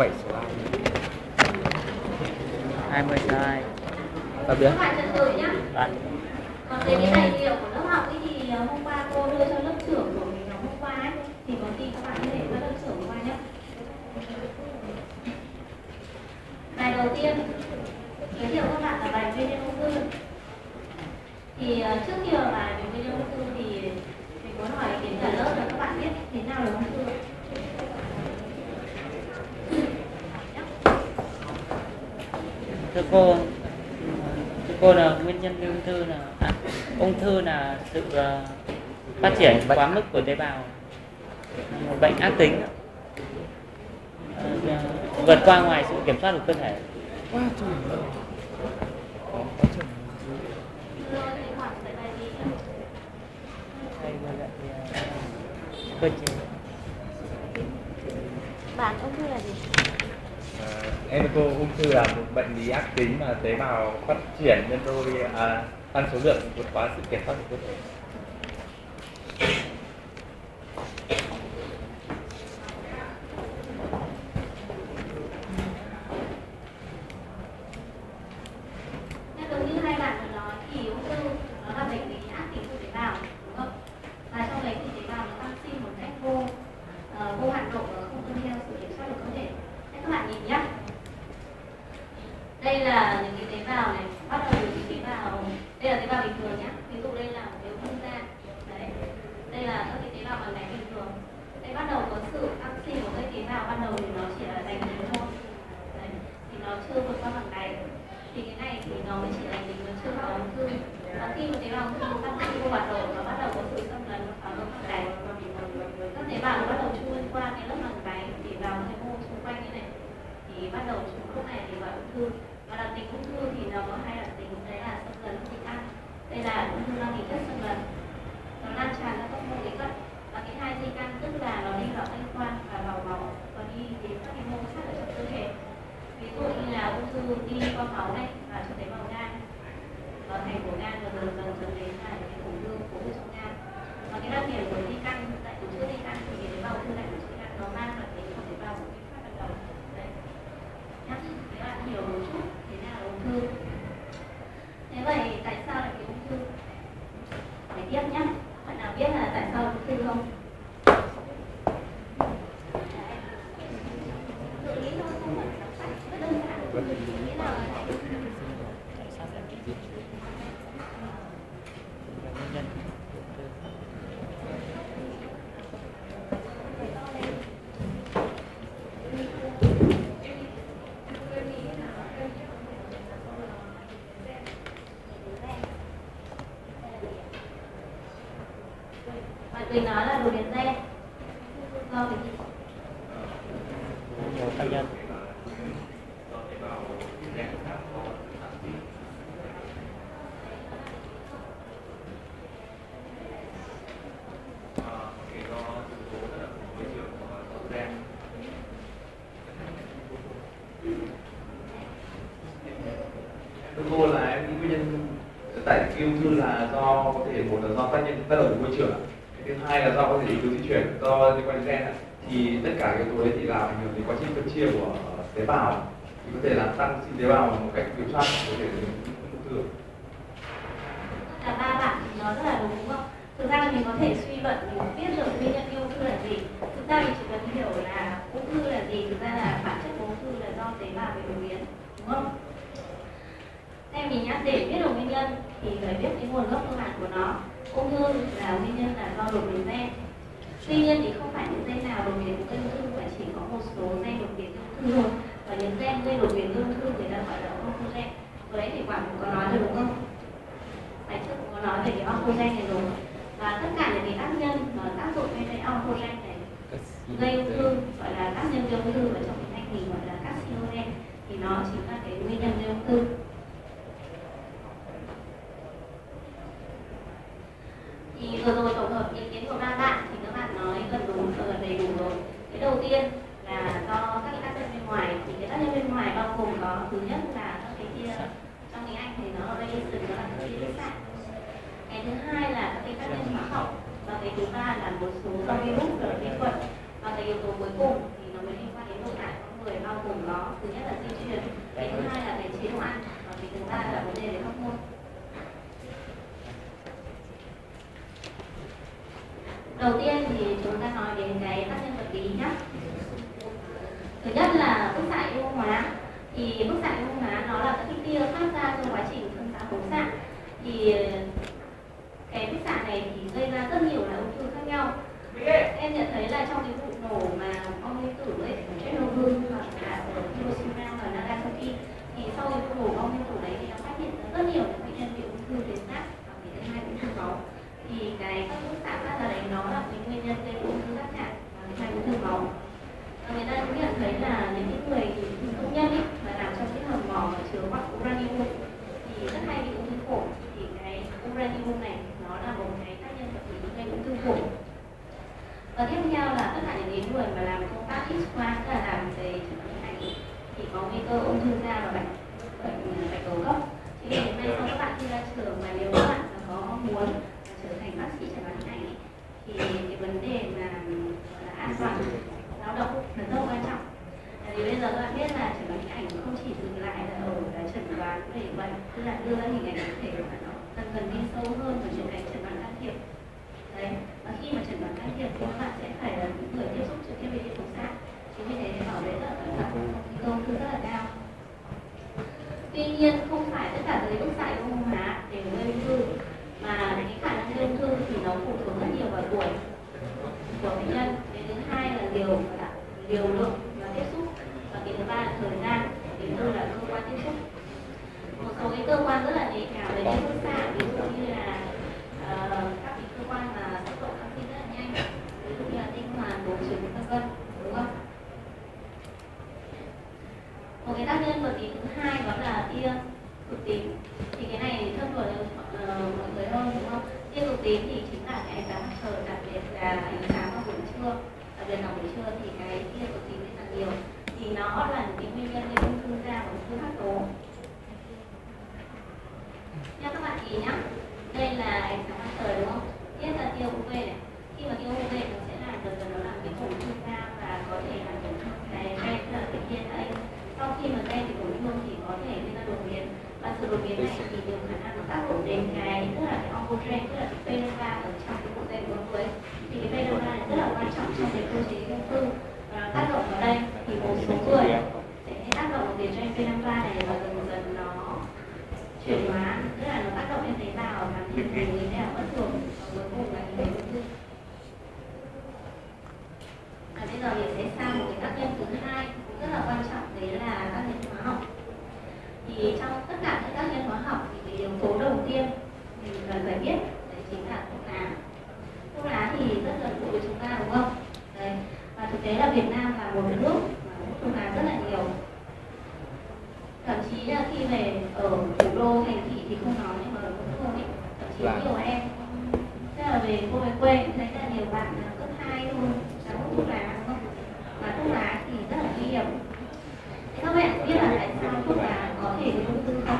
7 slide 20 slide Tập biết Các bạn. Bạn Còn cái tài liệu của lớp học ấy thì ờ, hôm qua cô đưa cho lớp trưởng của mình hôm qua ấy thì có gì các bạn có thể với lớp trưởng qua nhé. Bài đầu tiên giới thiệu các bạn là bài nguyên nhân ung thư. Thì ờ, trước khi vào bài về nguyên nhân ung thư thì mình muốn hỏi ý kiến cả lớp là các bạn biết thế nào là ung thư. Thưa cô thưa cô là nguyên nhân ung thư là à, ung thư là sự ờ, phát triển Bệnh. quá mức của tế bào. Một bệnh ác tính. Ờ, vượt qua ngoài sự kiểm soát của cơ thể. Quá trời cơ chế Bản ung thư là gì? À, ung thư là một bệnh lý ác tính mà tế bào phát triển nhân đôi à, tăng số lượng vượt quá sự kiểm soát của cơ thể. Thế giống như hai bạn vừa nói thì ung thư nó là bệnh lý ác tính của tế bào đúng không? Và trong đấy thì tế bào nó tăng sinh một cách vô ờ, vô hạn độ và không tuân theo sự kiểm soát của cơ thể. Thế các bạn nhìn nhá. Đây là những cái tế bào này, bắt đầu từ những tế bào đây là tế bào bình thường nhá. Ví dụ đây là một cái ung thư da. Đấy. Đây là các cái tế bào bằng đáy bình thường. Đây bắt đầu có sự tăng sinh của các tế bào ban đầu thì nó chỉ là dành nhiều thôi. Đấy. Thì nó chưa vượt qua bằng đáy thì cái này thì nó mới chỉ là mình nó chưa có ung thư và khi mà tế bào ung thư tăng sinh vô hoạt động và bắt đầu có sự xâm lấn vào lớp màng đáy các tế bào nó bắt đầu chui qua cái lớp màng đáy để vào cái mô xung quanh như này thì bắt đầu chúng lúc này thì gọi ung thư tình ung thư thì nó có hai đặc tính đấy là xâm lấn và dịch ăn, đây là ung thư mang tính chất xâm lấn. Nó lan tràn ra các mô tế cận. Và cái hai di căn tức là nó đi vào thanh quan và vào máu, và đi đến các cái mô khác ở trong cơ thể. Ví dụ như là ung thư đi qua máu này và cho tế bào gan. Và thành của gan và dần dần dần đến là những cái ung thư của trong gan. Và cái đặc điểm của di căn tại tổ chức di căn thì cái tế bào ung thư đại tổ chức gan nó mang đặc tính của tế bào của cái phát ban đầu đấy nhá các bạn hiểu một chút thế nào là ung thư thế vậy tại sao lại bị ung thư để tiếp nhá bạn nào biết là tại sao ung thư không tự lý thôi không phải đọc sách rất đơn giản nghĩa là tại sao lại bị dịch là nguyên nhân ung thư bạn nói là đồ điện gen do cái gì? Đồ tác nhân Thưa cô là em nghĩ nguyên nhân tại cái ung thư là do có thể một là do tác nhân tác động của môi trường ạ. Cái thứ hai là do có thể yếu tố di chuyển do liên quan đến gen ạ. thì tất cả cái yếu tố đấy thì làm ảnh hưởng đến quá trình phân chia của tế bào thì có thể làm tăng sinh tế bào một cách kiểm soát có thể đến ung thư là ba bạn thì nói rất là đúng đúng không? Thực ra mình có thể suy luận mình biết được nguyên nhân ung thư là gì. Thực ra mình chỉ cần hiểu là ung thư là gì, thực ra là bản chất của ung thư là do tế bào bị đột biến, đúng không? Theo mình nhá, để biết được nguyên nhân thì phải biết cái nguồn gốc cơ bản của nó. Ung thư là nguyên nhân là do đột biến gen. Tuy nhiên thì không phải những gen nào đột biến gây ung thư mà chỉ có một số gen đột biến gây ung thư thôi biến gen gây đột biến ung thư người ta gọi là oncogen gen. Vừa đấy thì quản cũng có nói rồi, đúng không? Bài trước cũng có nói về cái oncogen này rồi và tất cả những cái tác nhân mà tác dụng lên cái oncogen này gây ung thư, gọi là tác nhân gây ung thư và trong tiếng Anh mình gọi là carcinogen thì nó chính là cái nguyên nhân gây ung thư bức xạ ion hóa. Thì bức xạ ion hóa nó là các cái tia phát ra trong quá trình phân tán phóng xạ. Thì, cái bức xạ này thì gây ra rất nhiều là ung thư khác nhau. Em nhận thấy là trong cái vụ nổ mà ông nguyên tử ấy của Chernobyl hoặc là của Hiroshima và Nagasaki. Thì sau cái vụ nổ ông nguyên tử đấy thì nó phát hiện rất nhiều những bệnh nhân bị ung thư tuyến giáp và bị thứ hai ung thư máu thì cái các bức xạ phát ra đấy nó là cái nguyên nhân gây ung thư giáp trạng và thứ hai ung thư máu người ta cũng nhận thấy là những cái người công nhân ấy mà làm trong cái hầm mỏ chứa hoặc uranium thì rất hay bị ung thư cổ. thì cái uranium này, nó là một cái tác nhân vật lý gây ung thư cổ. và tiếp theo là tất cả những người mà làm công tác x quang tức là làm về chụp hình ảnh thì có nguy cơ ung thư da và bệnh bệnh bạch cầu gốc thì hiện nay các bạn khi ra trường mà nếu các bạn có muốn trở thành bác sĩ chẩn đoán hình ảnh thì cái vấn đề mà an toàn lao động là rất quan trọng. Tại vì bây giờ các bạn biết là chẩn đoán hình ảnh không chỉ dừng lại là ở cái chẩn đoán về bệnh, tức là đưa ra hình ảnh cụ thể mà nó cần cần đi sâu hơn vào chuyện này chẩn đoán can thiệp. Đấy, và khi mà chẩn đoán can thiệp thì các bạn thuốc lá không? Mà thuốc lá thì rất là nguy hiểm. Thế các bạn biết là tại sao thuốc lá có thể gây ung thư không?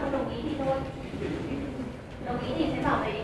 không đồng ý thì thôi. Đồng ý thì sẽ bảo đấy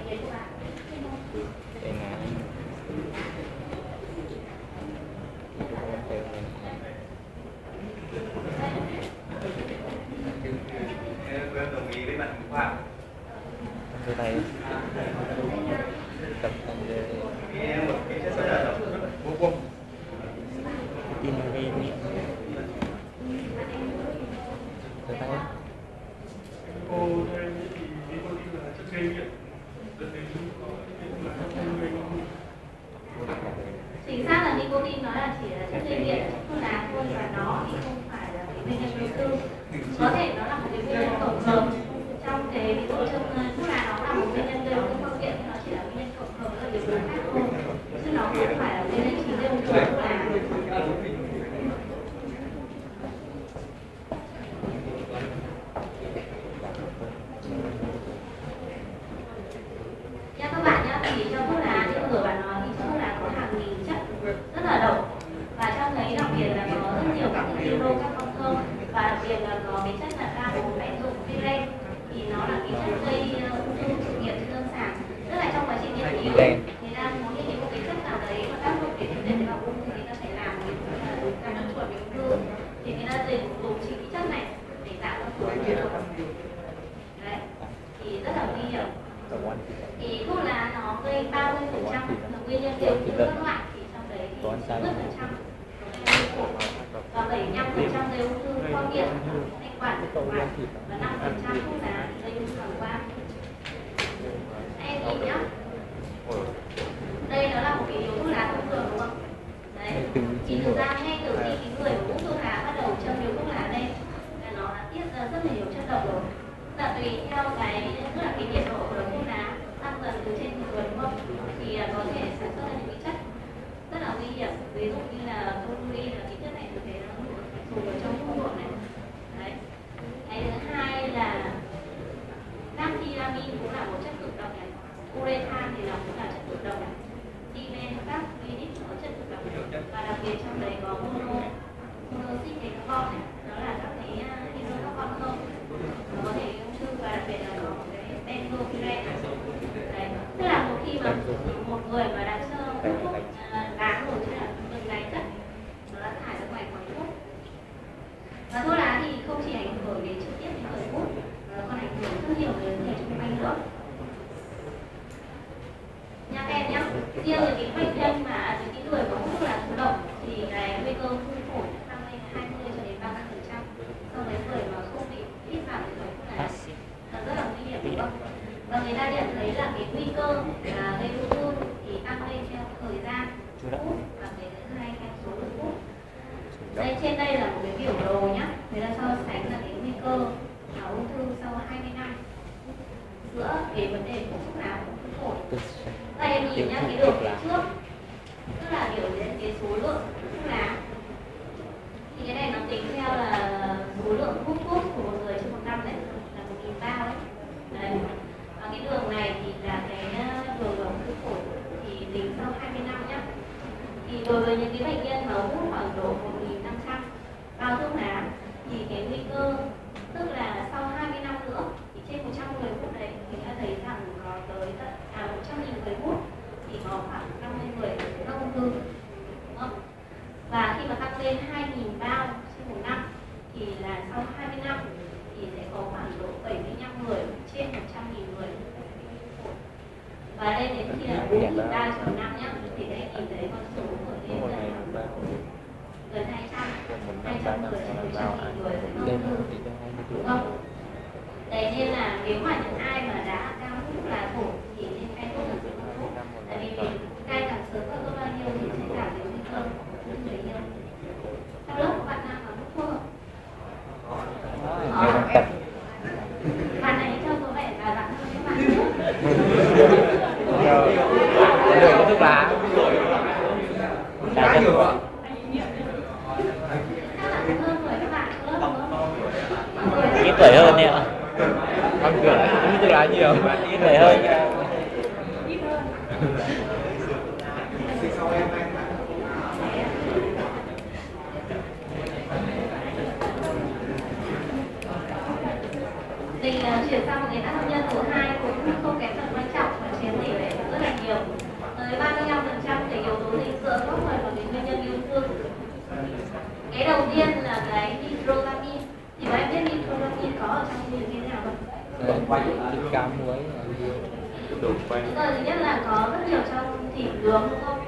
嗯要给我 Kế 一家 nướng đúng không?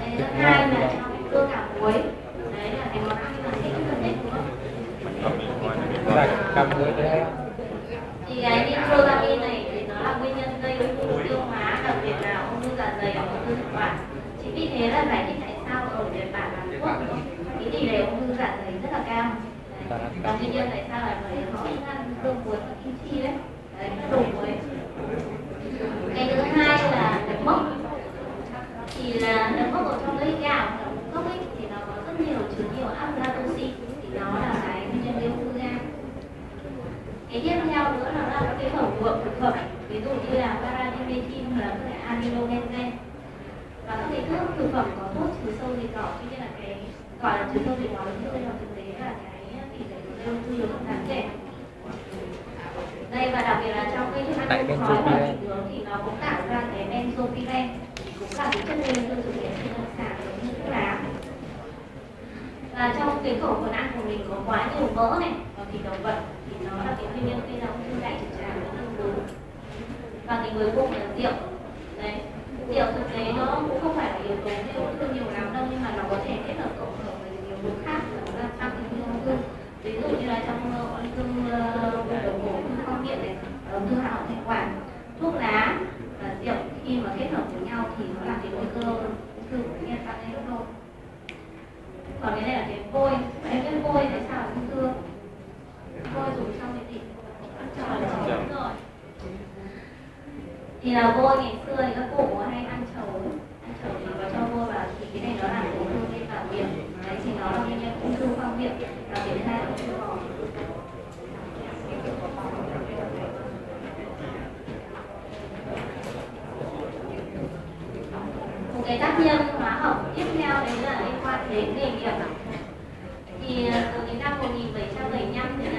Đấy thứ hai là tương thảo muối. Đấy là cái mà thích gần nhất đúng không thì cái nitrosamin này thì nó là nguyên nhân gây ung thư tiêu hóa đặc biệt là ung thư dạ dày và ung thư thực quản. Chính vì thế là giải thích tại sao ở nhật bản hàn quốc cái tỷ lệ ung thư dạ dày rất là cao. Và nguyên nhân tại sao là bởi họ ăn cơm cuốn và kim chi đấy đấy đủ cái khẩu thuộc thực phẩm ví dụ như là paradimetin hoặc là các aminobenzen và các cái thuốc thực phẩm có thuốc trừ sâu diệt cỏ tuy nhiên là cái gọi là trừ sâu diệt cỏ nhưng tôi học thực tế là cái tỷ lệ ung thư không đáng kể đây, và đặc biệt là trong cái thức ăn không khói và thịt nướng thì nó cũng tạo ra cái benzopilen cũng là cái chất gây ung thư thực hiện trên lâm sàng giống như thuốc lá và trong cái khẩu phần ăn của mình có quá nhiều mỡ này, và thịt động vật, thì nó là cái nguyên nhân gây ra ung thư đại trực tràng và cái cuối cùng là rượu. Đấy, rượu thực tế nó cũng không phải là yếu tố gây ung thư nhiều lắm đâu, nhưng mà nó có thể kết hợp cộng hưởng với nhiều yếu khác, đó là tăng cái ung thư. Ví dụ như là trong ờ, ung thư ờ, đầu cổ, ung thư con miệng này, ung thư hạ họng thanh quản thuốc lá, và rượu khi mà kết hợp với nhau thì nó làm cái nguy cơ ung thư của nhiên tăng lên gấp đôi. Còn cái này là cái vôi em cái vôi tại sao? Ung thư vôi dùng trong cái gì? Trong rồi thì là vôi ngày xưa thì các cụ hay ăn trầu ăn trầu thì có cho vôi vào, thì cái này nó là ung thư viêm vào miệng. Đấy, thì nó là nguyên nhân ung thư khoang miệng. Và cái thứ ung thư vòm một cái tác nhân hóa học tiếp theo đấy là liên quan đến nghề nghiệp thì từ những năm 1775 thì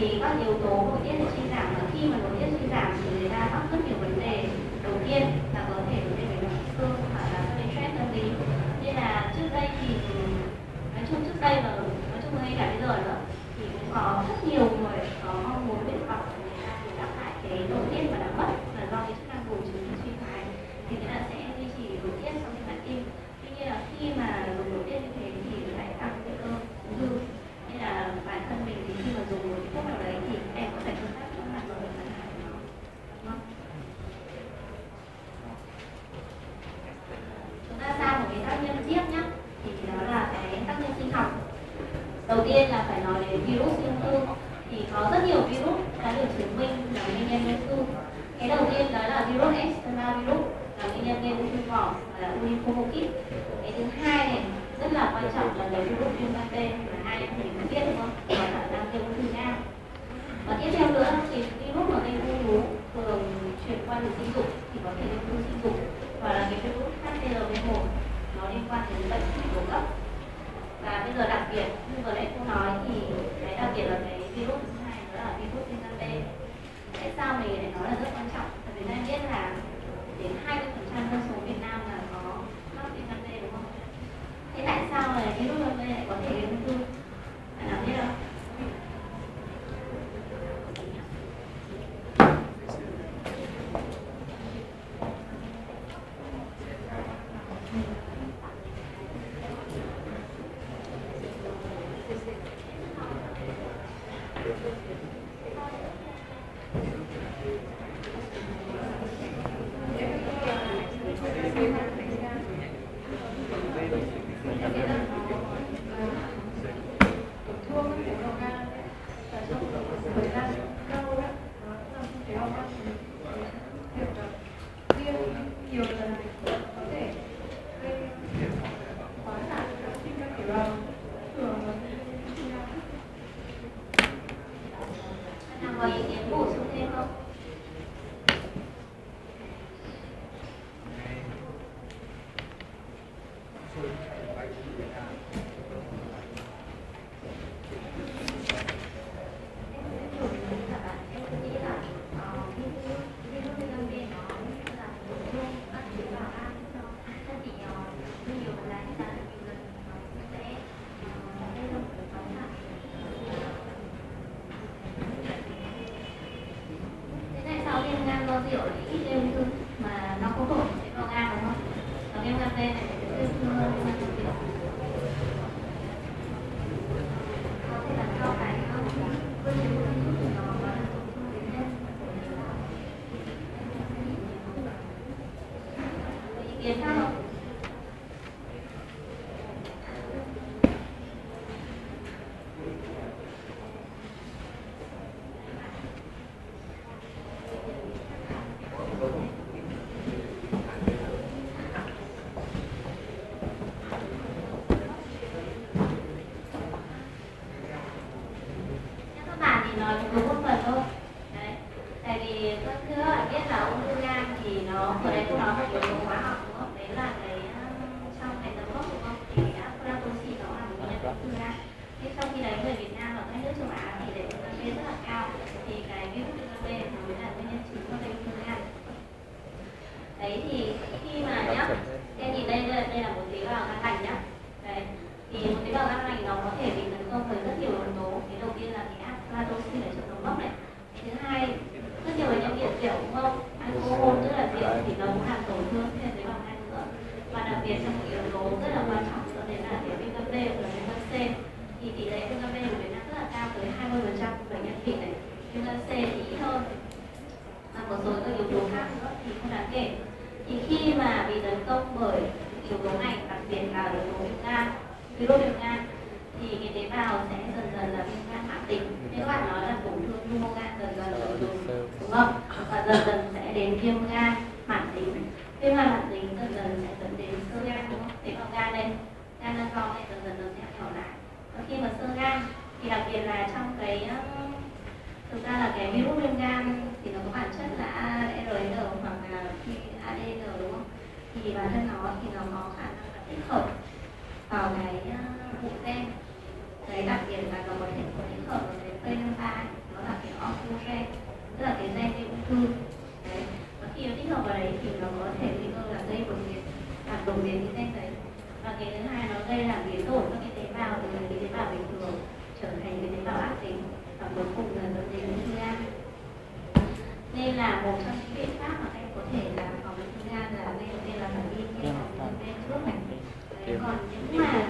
thì các yếu tố nội tiết suy giảm và khi mà nội tiết suy giảm thì người ta mắc rất nhiều vấn đề đầu tiên là có thể vấn đề về loạn xương hoặc là gây stress tâm lý. Nên là trước đây thì nói chung trước đây và nói chung ngay cả bây giờ nữa, thì cũng có rất nhiều người có quan đến sinh dục, thì có thể ung thư sinh dục. Hoặc là cái virus HPLV1 nó liên quan đến bệnh thủy cấp. Và bây giờ đặc biệt, như vừa nãy cô nói, thì cái đặc biệt là cái virus thứ hai, đó là virus viêm gan B tại sao mình lại nói là rất quan trọng? Tại vì chúng biết là đến 20% dân số Việt Nam là có mắc viêm gan B đúng không thế tại sao là virus viêm gan B lại có thể gây ung thư thì thì khi mà bị tấn công bởi yếu tố này, đặc biệt là yếu tố viêm gan virus viêm gan thì cái tế bào sẽ dần dần là viêm gan mãn tính. Nên các bạn nói là tổn thương nhu mô gan dần dần là đúng không? Và dần dần sẽ đến viêm gan mãn tính. Viêm gan mãn tính dần dần sẽ dẫn đến sơ gan, đúng không? Tế bào gan đây gan đang to này dần dần nó sẽ nhỏ lại. Và khi mà sơ gan, thì đặc biệt là trong cái thực ra là cái virus viêm gan thì nó có bản chất là ARN hoặc là ADN đúng không? Thì bản thân nó thì nó có khả năng là tích hợp vào cái ờ, bộ gen. Đấy đặc biệt là nó có thể có tích hợp vào cái P53 nó là cái oncogen tức là cái gen gây ung thư. Đấy. Và khi nó tích hợp vào đấy thì nó có thể nguy cơ là gây đột biến làm đột biến cái gen đấy. Và cái thứ hai nó gây làm biến đổi các cái tế bào từ cái tế bào bình thường trở thành cái tế bào ác tính, và cuối cùng là dẫn đến ung thư gan nên là một trong những biện pháp mà em có thể là phòng ung thư gan là ngay đầu tiên là phải đi tiêm phòng viêm gan B trước này Đấy, còn những mà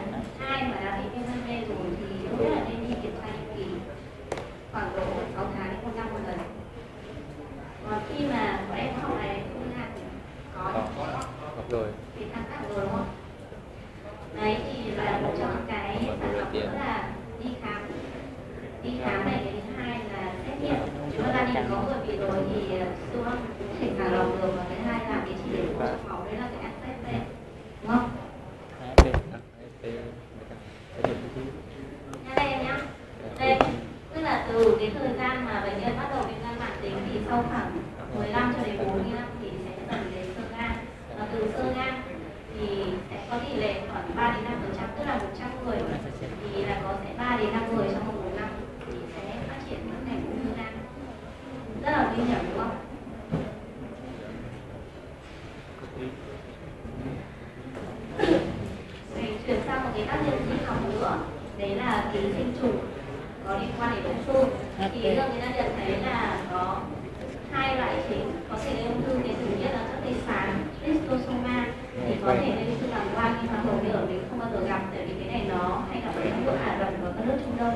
ai mà đã bị viêm gan B rồi thì tốt nhất là nên đi kiểm tra định kỳ khoảng độ 6 tháng đến một năm một lần còn khi mà bọn em có học này ung thư gan thì có có học rồi bị tăng cắt rồi đúng không đấy thì là một trong những cái sản phẩm nữa là đi khám đi khám này cái thứ hai là xét nghiệm nếu mà gia đình có người bị rồi thì siêu âm thể cả lòng được và cái hai là cái chỉ điểm trong máu đấy là cái SPC đúng không Đấy, được. nha đây em nhá đây tức là từ cái thời gian mà bệnh nhân bắt đầu viêm gan mãn tính thì sau khoảng 15 cho đến 40 năm tỷ lệ khoảng 3 đến 5 phần trăm tức là 100 người thì là có sẽ 3 đến 5 người trong vòng một năm thì sẽ phát triển các ngành ung thư gan rất là nguy hiểm đúng không? Thì chuyển sang một cái tác nhân sinh học nữa. Đấy là ký sinh trùng có liên quan đến ung thư. Thì người ta nhận thấy là có hai loại chính. Có thể gây ung thư cái thứ nhất là các cây sán Schistosoma thì có thể gây ung thư bàng quang nhưng mà hầu như ở mình không bao giờ gặp tại vì cái này nó hay gặp ở các nước Ả Rập và các nước Trung Đông.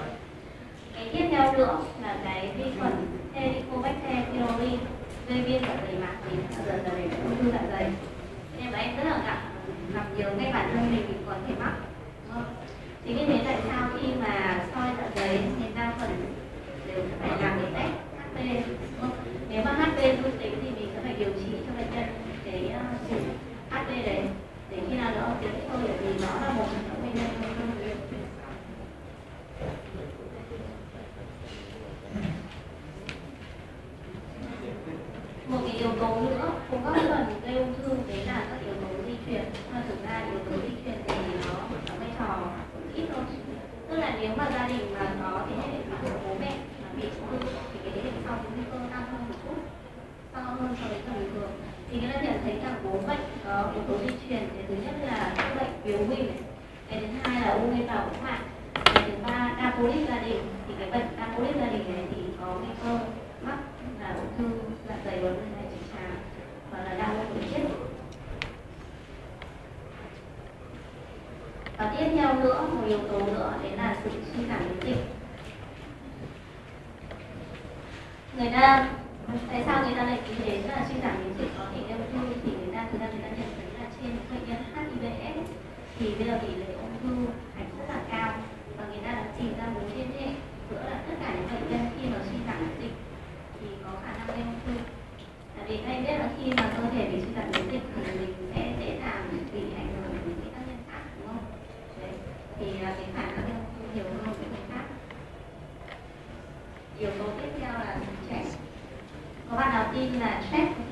Cái tiếp theo nữa là cái vi khuẩn Helicobacter pylori. Gây viêm dạ dày mạc thì dạ dày ung thư dạ dày nên mà em rất là gặp gặp nhiều ngay bản thân mình cũng có thể mắc đúng không? Chính vì thế tại sao khi mà soi dạ dày thì đa phần đều phải làm cái test HP đúng vâng. không? Nếu mà HP dương tính thì mình sẽ phải điều trị cho bệnh nhân cái ờ, uh, HP đấy để khi nào nó tiến thôi bởi vì nó là một trong những nguyên nhân ung thư. một cái yếu tố nữa cũng góp phần gây ung thư đấy là các yếu tố di truyền mà thực ra yếu tố di truyền thì nó đóng vai trò cũng ít thôi tức là nếu mà gia đình mà có thế hệ ví dụ bố mẹ mà bị ung thư thì cái thế hệ sau có nguy cơ tăng hơn một chút, cao hơn so với người bình thường. Thì người ta nhận thấy rằng bố bệnh có yếu tố di truyền, cái thứ nhất là các bệnh biểu huynh này, cái thứ hai là ung thư bào cũng mạng cái thứ ba đa polyp gia đình. Thì cái bệnh đa polyp gia đình này thì có nguy cơ mắc là ung thư dạ dày, và ung thư đại trực tràng hoặc là đa ung thư chết. Và tiếp theo nữa, một yếu tố nữa, đấy là sự suy giảm miễn dịch. Người ta, tại sao người ta lại tính đến là suy giảm miễn dịch? Có thể gây ung thư thì người ta thực ra người ta nhận thấy là trên bệnh nhân HIVS thì bây giờ tỷ lệ ung thư ảnh rất là cao và người ta đã chỉ ra mối liên hệ giữa là tất cả những bệnh nhân khi mà suy giảm miễn dịch thì có khả năng gây ung thư. Tại vì các em biết là khi mà cơ thể bị suy giảm miễn dịch thì mình sẽ dễ dàng bị ảnh hưởng đến những cái tác nhân khác đúng không Đấy thì à, tiếng cái nó nhiều hơn những người khác. Yếu tố tiếp theo là stress có bạn nào tin là stress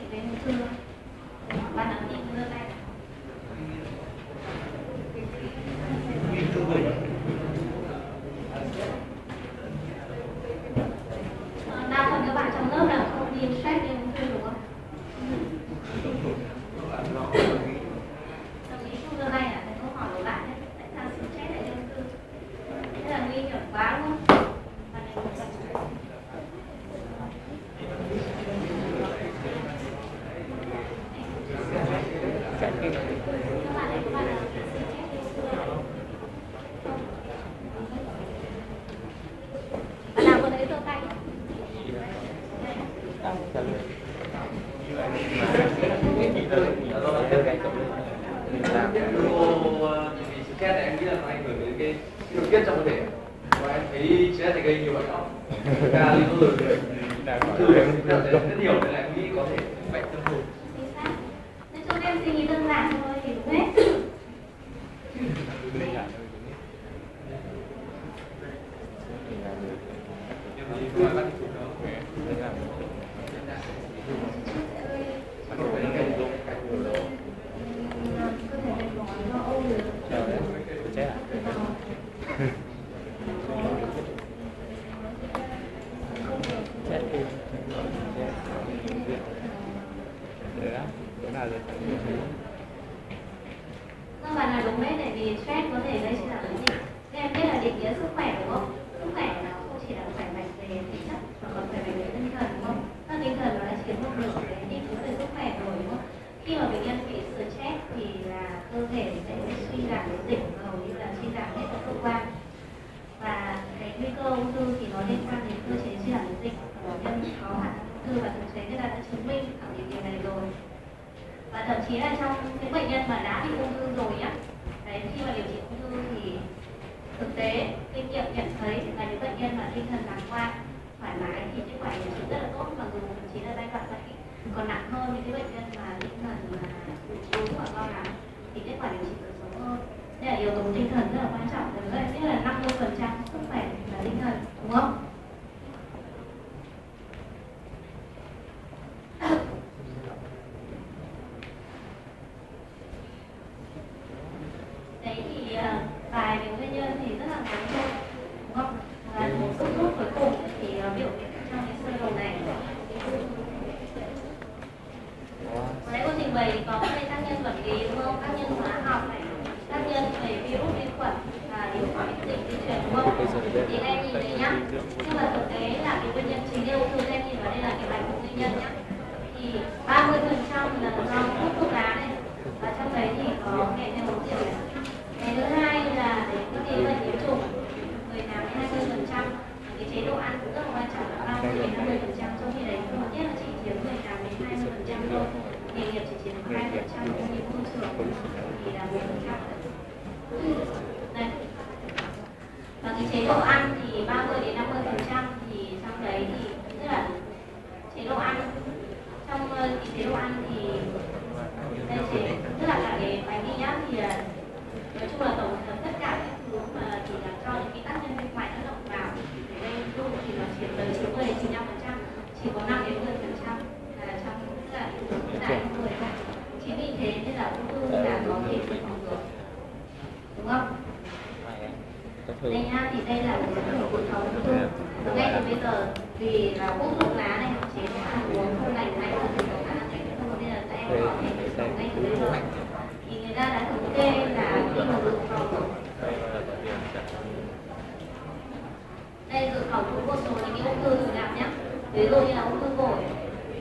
phổi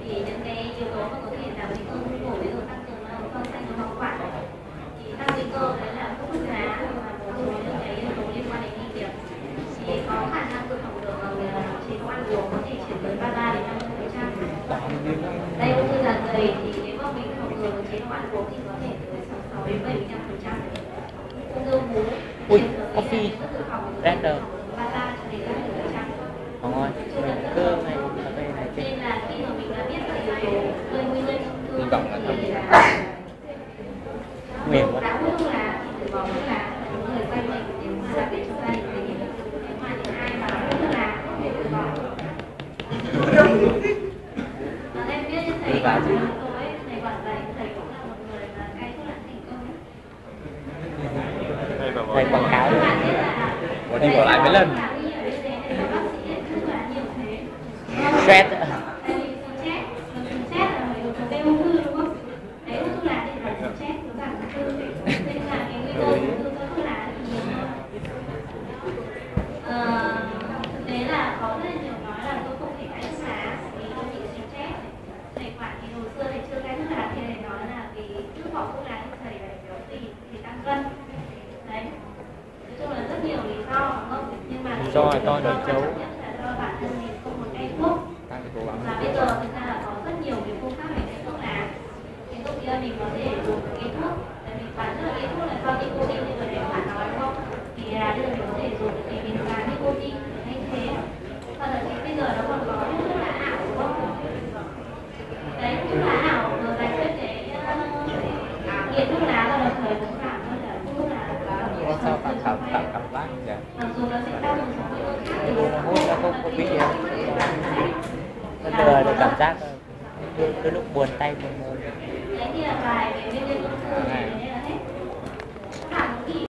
thì những cái yếu tố mà có thể làm nguy cơ ung phổi ví dụ tăng cường con xanh hoặc quản thì tăng nguy cơ đấy là thuốc lá và một số những cái yếu tố liên quan đến nghỉ nghiệp. Thì có khả năng dự phòng được à, chế độ ăn uống có thể chuyển tới 33 đến 50 phần trăm. Đây ung thư dạ dày thì nếu mà mình phòng ngừa chế độ ăn uống thì có thể tới 66 đến 75 phần trăm. Ung thư vú Ui, coffee, that uh,